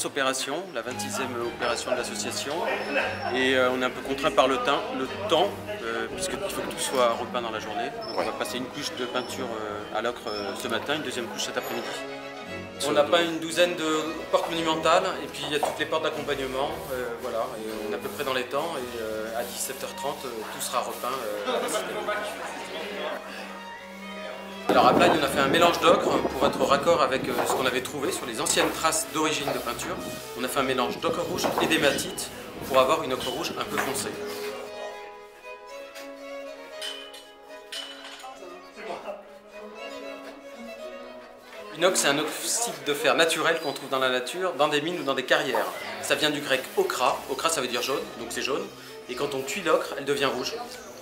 grosse opération, la 26e opération de l'association. Et euh, on est un peu contraint par le temps, le temps euh, puisqu'il faut que tout soit repeint dans la journée. Donc on va passer une couche de peinture euh, à l'ocre euh, ce matin, une deuxième couche cet après-midi. On a peint une douzaine de portes monumentales et puis il y a toutes les portes d'accompagnement. euh, voilà, et on est à peu près dans les temps et euh, à 17h30 euh, tout sera repeint. euh. Alors à Blagne, on a fait un mélange d'ocre pour être raccord avec euh, ce qu'on avait trouvé sur les anciennes traces d'origine de peinture. On a fait un mélange d'ocre rouge et d'hématite pour avoir une ocre rouge un peu foncée. L'inox, c'est un oxyde de fer naturel qu'on trouve dans la nature, dans des mines ou dans des carrières. Ça vient du grec okra. Okra, ça veut dire jaune, donc c'est jaune. Et quand on cuit l'ocre, elle devient rouge.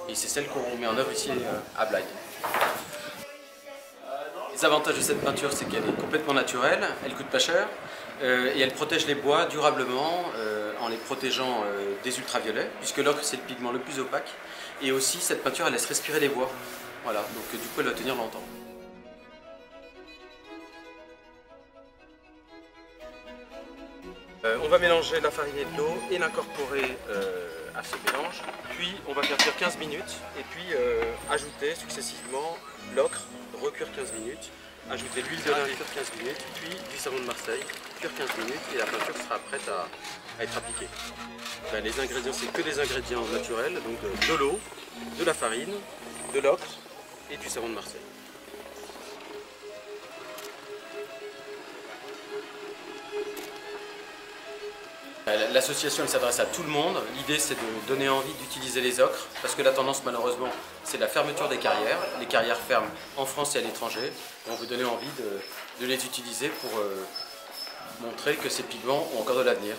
Et c'est celle qu'on met en œuvre ici euh, à Blagne. Les avantages de cette peinture, c'est qu'elle est complètement naturelle, elle coûte pas cher euh, et elle protège les bois durablement euh, en les protégeant euh, des ultraviolets, puisque l'ocre c'est le pigment le plus opaque. Et aussi, cette peinture elle laisse respirer les bois. Voilà, donc du coup elle va tenir longtemps. On va mélanger la farine et de l'eau et l'incorporer à ce mélange. Puis on va faire cuire 15 minutes et puis ajouter successivement l'ocre, recuire 15 minutes, ajouter l'huile de lin, cuire 15 minutes, puis du savon de Marseille, cuire 15 minutes et la peinture sera prête à, être appliquée. Ben, les ingrédients, c'est que des ingrédients naturels, donc de, de l'eau, de la farine, de l'ocre et du savon de Marseille. L'association elle s'adresse à tout le monde. L'idée c'est de donner envie d'utiliser les ocres parce que la tendance malheureusement c'est la fermeture des carrières. Les carrières ferment en France et à l'étranger. On veut donner envie de, de les utiliser pour euh, montrer que ces pigments ont encore de l'avenir.